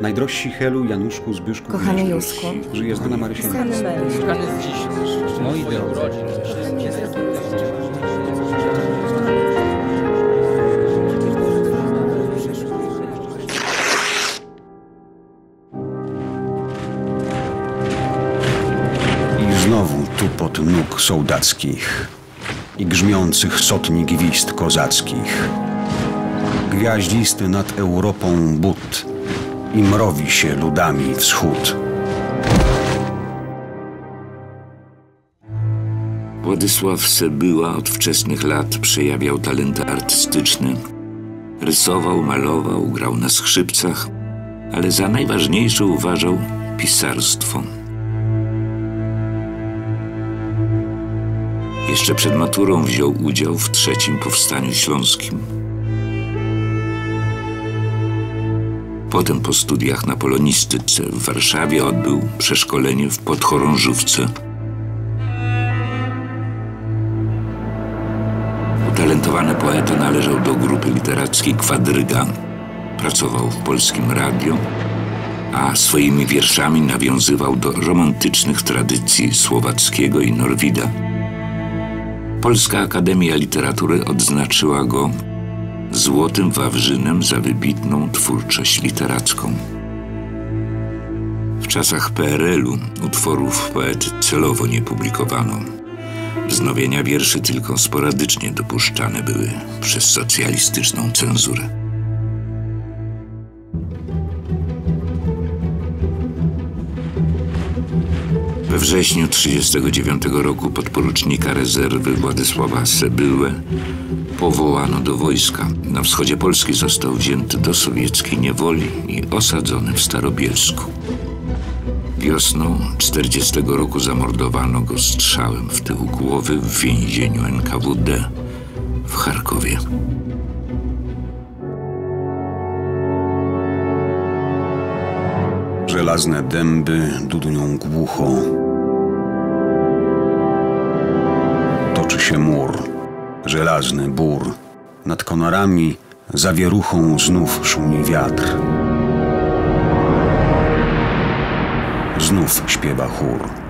Najdrożsi Helu, Januszku, Zbyszku, Kochany. Józku. Żyje znana Marysia. Kochany męż. Moi drodzy, I znowu tupot nóg sołdackich i grzmiących sotni gwizd kozackich. Gwiaździsty nad Europą but i mrowi się ludami wschód. Władysław Sebyła od wczesnych lat przejawiał talenty artystyczne. Rysował, malował, grał na skrzypcach, ale za najważniejsze uważał pisarstwo. Jeszcze przed maturą wziął udział w trzecim powstaniu śląskim. Potem po studiach na polonistyce w Warszawie odbył przeszkolenie w podchorążówce. Utalentowany poeta należał do grupy literackiej Kwadryga. Pracował w polskim radio, a swoimi wierszami nawiązywał do romantycznych tradycji Słowackiego i Norwida. Polska Akademia Literatury odznaczyła go Złotym Wawrzynem za wybitną twórczość literacką. W czasach PRL-u utworów poety celowo nie publikowano. Wznowienia wierszy tylko sporadycznie dopuszczane były przez socjalistyczną cenzurę. We wrześniu 1939 roku podporucznika rezerwy Władysława Sebyłę powołano do wojska. Na wschodzie Polski został wzięty do sowieckiej niewoli i osadzony w Starobielsku. Wiosną 40 roku zamordowano go strzałem w tył głowy w więzieniu NKWD w Charkowie. Żelazne dęby dudnią głucho. Toczy się mur, żelazny bór. Nad konarami zawieruchą znów szumi wiatr. Znów śpiewa chór.